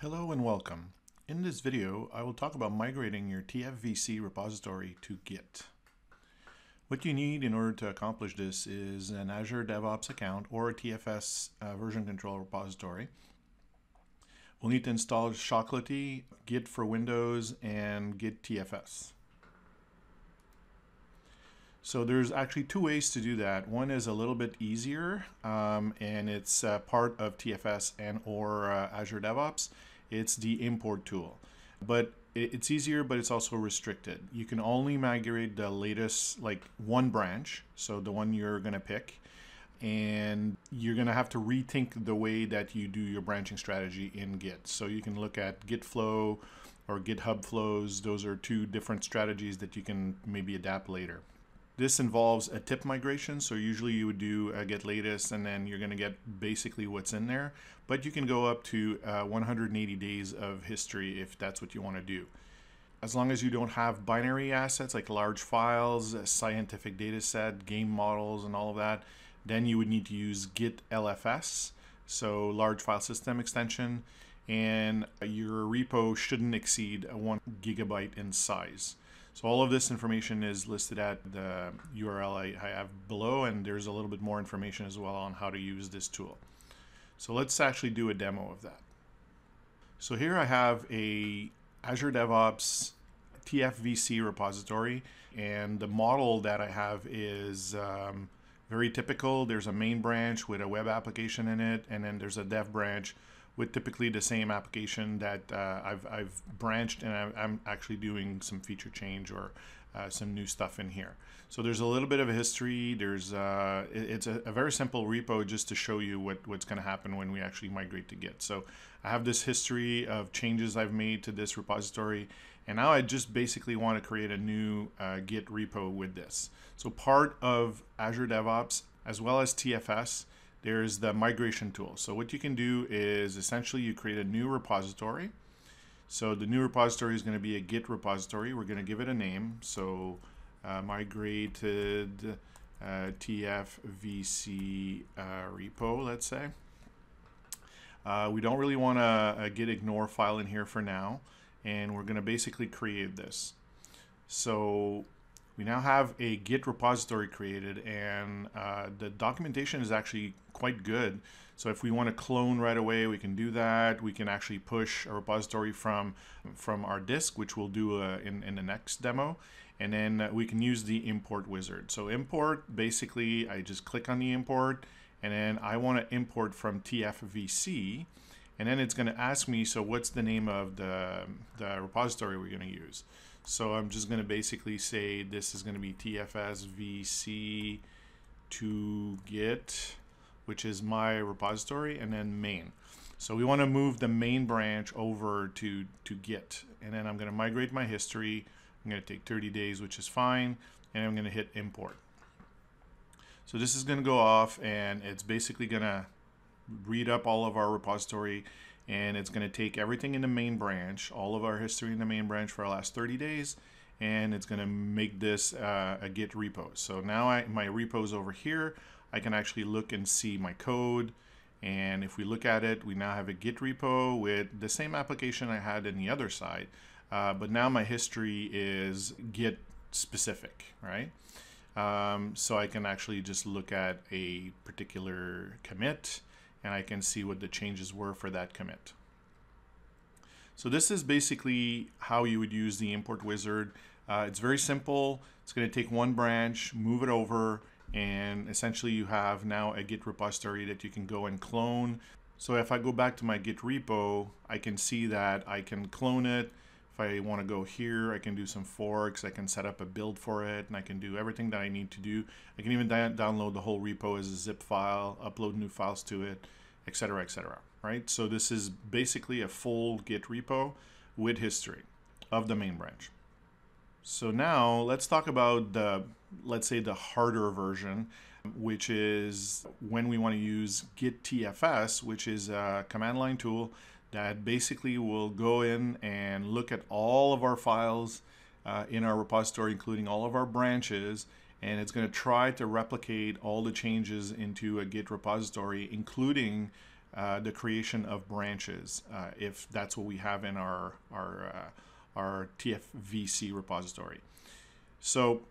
Hello and welcome. In this video, I will talk about migrating your TFVC repository to Git. What you need in order to accomplish this is an Azure DevOps account or a TFS uh, version control repository. We'll need to install Chocolatey, Git for Windows, and Git TFS. So there's actually two ways to do that. One is a little bit easier, um, and it's uh, part of TFS and or uh, Azure DevOps it's the import tool. But it's easier, but it's also restricted. You can only migrate the latest, like one branch, so the one you're going to pick, and you're going to have to rethink the way that you do your branching strategy in Git. So you can look at Git flow or GitHub flows. Those are two different strategies that you can maybe adapt later. This involves a tip migration, so usually you would do a get latest and then you're going to get basically what's in there, but you can go up to uh, 180 days of history if that's what you want to do. As long as you don't have binary assets like large files, scientific data set, game models, and all of that, then you would need to use git LFS, so large file system extension, and your repo shouldn't exceed one gigabyte in size. So all of this information is listed at the URL I, I, have below, and there's a little bit more information as well on how to use this tool. So let's actually do a demo of that. So here I have a Azure DevOps TFVC repository, and the model that I have is um, very typical. There's a main branch with a web application in it, and then there's a dev branch with typically the same application that uh, I've, I've branched and I'm actually doing some feature change or uh, some new stuff in here. So there's a little bit of a history. There's uh, it's a, a, very simple repo just to show you what, what's going to happen when we actually migrate to Git. So I have this history of changes I've made to this repository, and now I just basically want to create a new uh, Git repo with this. So part of Azure DevOps as well as TFS there's the migration tool. So what you can do is essentially you create a new repository. So the new repository is going to be a Git repository. We're going to give it a name. So uh, migrated uh, TFVC uh, repo, let's say. Uh, we don't really want a, a git ignore file in here for now. And we're going to basically create this. So we now have a Git repository created and uh, the documentation is actually quite good. So if we want to clone right away, we can do that. We can actually push a repository from, from our disk, which we'll do uh, in, in the next demo. And then uh, we can use the import wizard. So import, basically, I just click on the import and then I want to import from TFVC and then it's going to ask me, so what's the name of the, the repository we're going to use? So I'm just going to basically say this is going to be TFSVC to Git, which is my repository, and then main. So we want to move the main branch over to, to Git. And then I'm going to migrate my history. I'm going to take 30 days, which is fine. And I'm going to hit import. So this is going to go off and it's basically going to read up all of our repository and it's going to take everything in the main branch, all of our history in the main branch for our last 30 days, and it's going to make this uh, a Git repo. So now I, my repo is over here. I can actually look and see my code. And if we look at it, we now have a Git repo with the same application I had in the other side. Uh, but now my history is Git specific, right? Um, so I can actually just look at a particular commit and I can see what the changes were for that commit. So this is basically how you would use the import wizard. Uh, it's very simple. It's going to take one branch, move it over, and essentially you have now a Git repository that you can go and clone. So if I go back to my Git repo, I can see that I can clone it. If I want to go here, I can do some forks. I can set up a build for it, and I can do everything that I need to do. I can even download the whole repo as a zip file, upload new files to it, etc., etc. right? So this is basically a full Git repo with history of the main branch. So now let's talk about the, let's say the harder version, which is when we want to use Git TFS, which is a command line tool that basically will go in and look at all of our files uh, in our repository, including all of our branches, and it's going to try to replicate all the changes into a Git repository, including uh, the creation of branches uh, if that's what we have in our our uh, our TFVC repository. So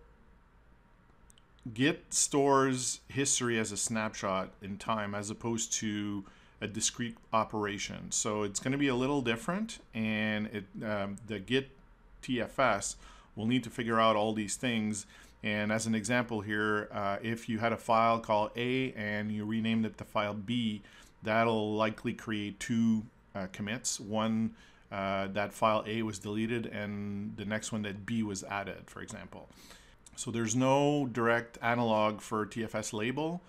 Git stores history as a snapshot in time as opposed to a discrete operation. So it's going to be a little different, and it um, the Git TFS will need to figure out all these things. And as an example here, uh, if you had a file called A and you renamed it to file B, that'll likely create two uh, commits. One uh, that file A was deleted, and the next one that B was added, for example. So there's no direct analog for TFS label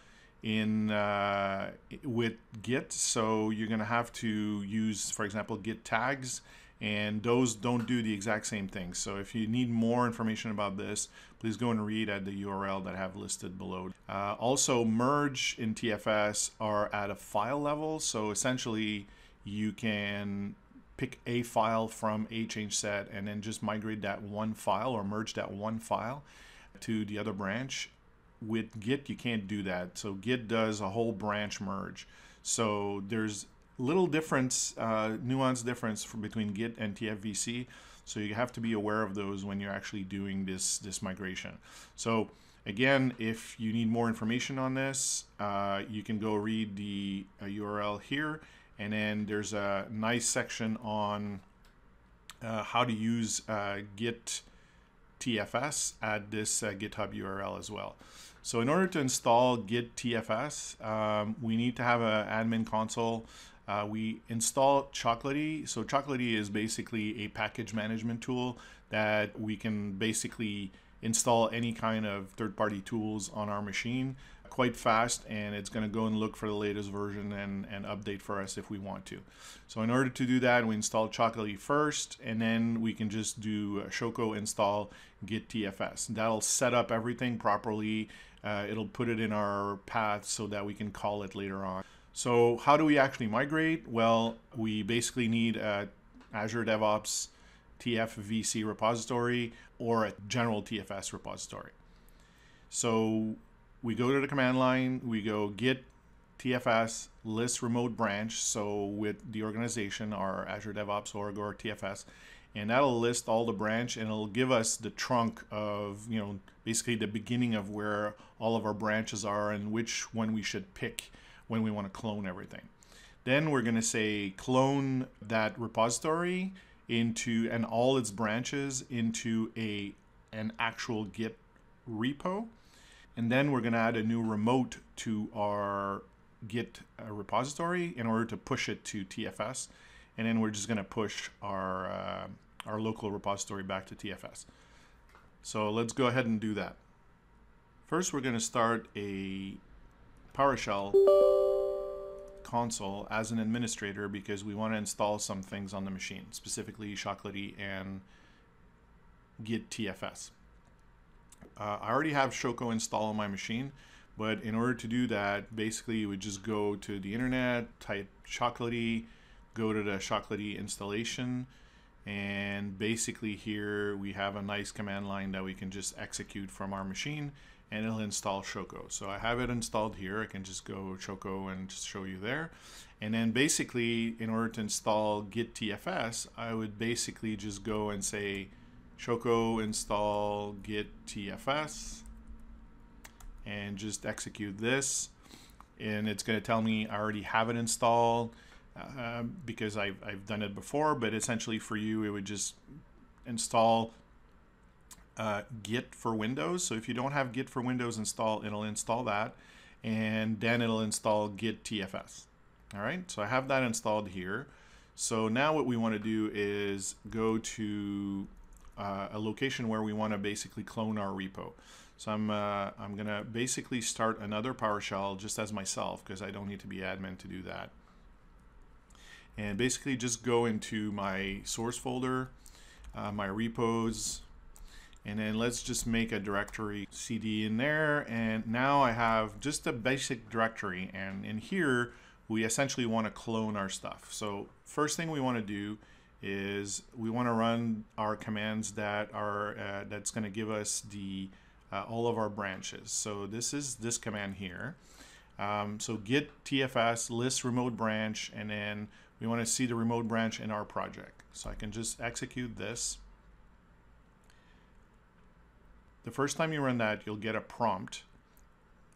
in uh, with Git. So you're going to have to use, for example, Git tags, and those don't do the exact same thing. So if you need more information about this, please go and read at the URL that I have listed below. Uh, also, merge in TFS are at a file level. So essentially, you can pick a file from a change set and then just migrate that one file or merge that one file to the other branch. With Git, you can't do that. So Git does a whole branch merge. So there's little difference, uh, nuance difference between Git and TFVC. So you have to be aware of those when you're actually doing this this migration. So again, if you need more information on this, uh, you can go read the uh, URL here, and then there's a nice section on uh, how to use uh, Git TFS at this uh, GitHub URL as well. So in order to install Git TFS, um, we need to have an admin console. Uh, we install Chocolatey. So Chocolatey is basically a package management tool that we can basically install any kind of third-party tools on our machine quite fast and it's going to go and look for the latest version and, and update for us if we want to. So in order to do that, we install Chocolatey first and then we can just do Choco install git TFS. That'll set up everything properly. Uh, it'll put it in our path so that we can call it later on. So how do we actually migrate? Well, we basically need a Azure DevOps TFVC repository or a general TFS repository. So we go to the command line, we go git TFS list remote branch. So with the organization, our Azure DevOps org or TFS, and that'll list all the branch and it'll give us the trunk of, you know, basically the beginning of where all of our branches are and which one we should pick when we want to clone everything. Then we're going to say clone that repository into and all its branches into a an actual git repo and then we're going to add a new remote to our Git uh, repository in order to push it to TFS. And then we're just going to push our, uh, our local repository back to TFS. So let's go ahead and do that. First, we're going to start a PowerShell console as an administrator because we want to install some things on the machine, specifically Chocolatey and Git TFS. Uh, I already have Choco installed on my machine, but in order to do that, basically you would just go to the internet, type Chocolatey, go to the Chocolatey installation, and basically here we have a nice command line that we can just execute from our machine and it'll install Choco. So I have it installed here. I can just go Choco and just show you there. And then basically in order to install Git TFS, I would basically just go and say Choco install git tfs and just execute this and it's going to tell me I already have it installed uh, because I've, I've done it before but essentially for you it would just install uh, git for windows so if you don't have git for windows installed it'll install that and then it'll install git tfs all right so I have that installed here so now what we want to do is go to uh, a location where we want to basically clone our repo. So I'm, uh, I'm going to basically start another PowerShell just as myself because I don't need to be admin to do that. And basically just go into my source folder, uh, my repos, and then let's just make a directory cd in there. And now I have just a basic directory. And in here, we essentially want to clone our stuff. So first thing we want to do is we want to run our commands that are uh, that's going to give us the uh, all of our branches. So this is this command here. Um, so git TFS list remote branch, and then we want to see the remote branch in our project. So I can just execute this. The first time you run that, you'll get a prompt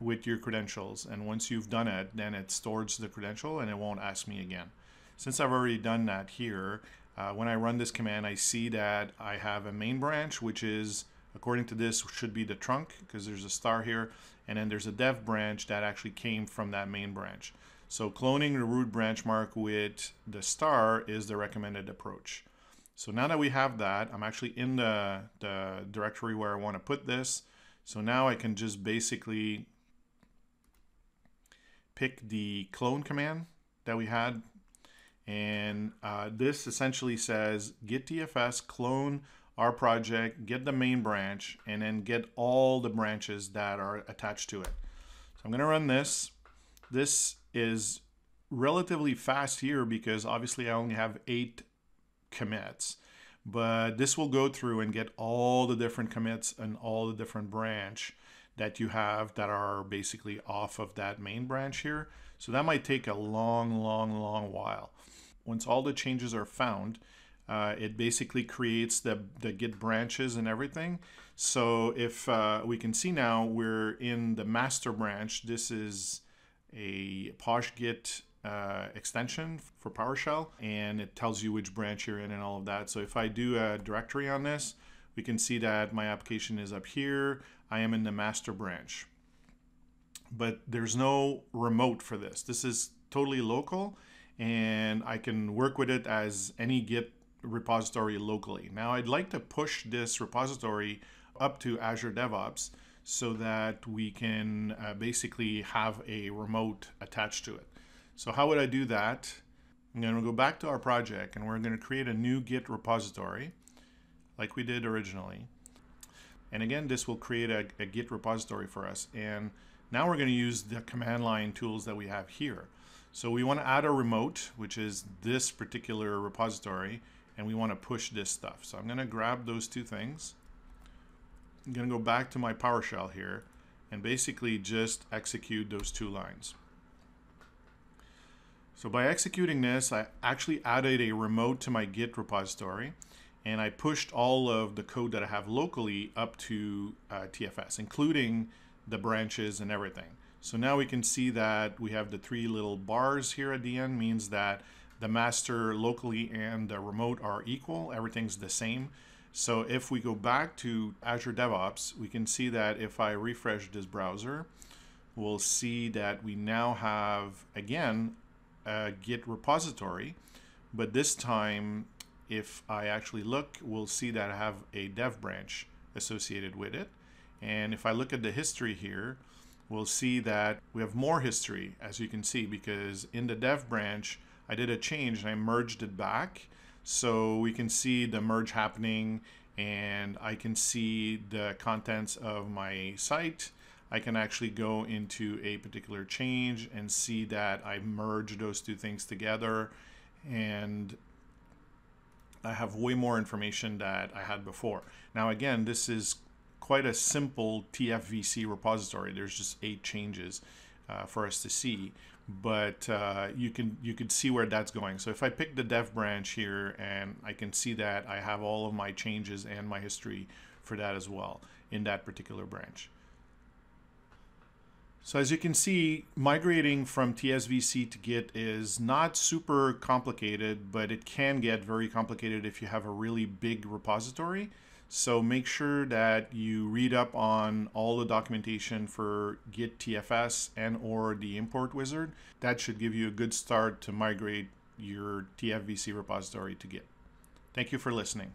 with your credentials. And once you've done it, then it stores the credential and it won't ask me again. Since I've already done that here, uh, when I run this command, I see that I have a main branch, which is, according to this, should be the trunk because there's a star here. And then there's a dev branch that actually came from that main branch. So cloning the root branch mark with the star is the recommended approach. So now that we have that, I'm actually in the, the directory where I want to put this. So now I can just basically pick the clone command that we had. And uh, this essentially says git TFS clone our project, get the main branch, and then get all the branches that are attached to it. So I'm going to run this. This is relatively fast here because obviously I only have eight commits. But this will go through and get all the different commits and all the different branch that you have that are basically off of that main branch here. So that might take a long, long, long while. Once all the changes are found, uh, it basically creates the, the git branches and everything. So if uh, we can see now, we're in the master branch. This is a PoshGit uh, extension for PowerShell, and it tells you which branch you're in and all of that. So if I do a directory on this, we can see that my application is up here. I am in the master branch. But there's no remote for this. This is totally local, and I can work with it as any Git repository locally. Now I'd like to push this repository up to Azure DevOps so that we can uh, basically have a remote attached to it. So how would I do that? I'm going to go back to our project and we're going to create a new Git repository like we did originally. And again, this will create a, a Git repository for us. And now we're going to use the command line tools that we have here. So we want to add a remote, which is this particular repository, and we want to push this stuff. So I'm going to grab those two things. I'm going to go back to my PowerShell here and basically just execute those two lines. So by executing this, I actually added a remote to my Git repository and I pushed all of the code that I have locally up to uh, TFS, including the branches and everything. So now we can see that we have the three little bars here at the end means that the master locally and the remote are equal. Everything's the same. So if we go back to Azure DevOps, we can see that if I refresh this browser, we'll see that we now have, again, a Git repository, but this time if I actually look, we'll see that I have a dev branch associated with it. And if I look at the history here, we'll see that we have more history, as you can see, because in the dev branch, I did a change and I merged it back. So we can see the merge happening and I can see the contents of my site. I can actually go into a particular change and see that I merged those two things together and I have way more information that I had before. Now again, this is quite a simple TFVC repository. There's just eight changes uh, for us to see, but uh, you can you could see where that's going. So if I pick the dev branch here and I can see that I have all of my changes and my history for that as well in that particular branch. So as you can see, migrating from TSVC to Git is not super complicated, but it can get very complicated if you have a really big repository. So make sure that you read up on all the documentation for Git TFS and or the import wizard. That should give you a good start to migrate your TFVC repository to Git. Thank you for listening.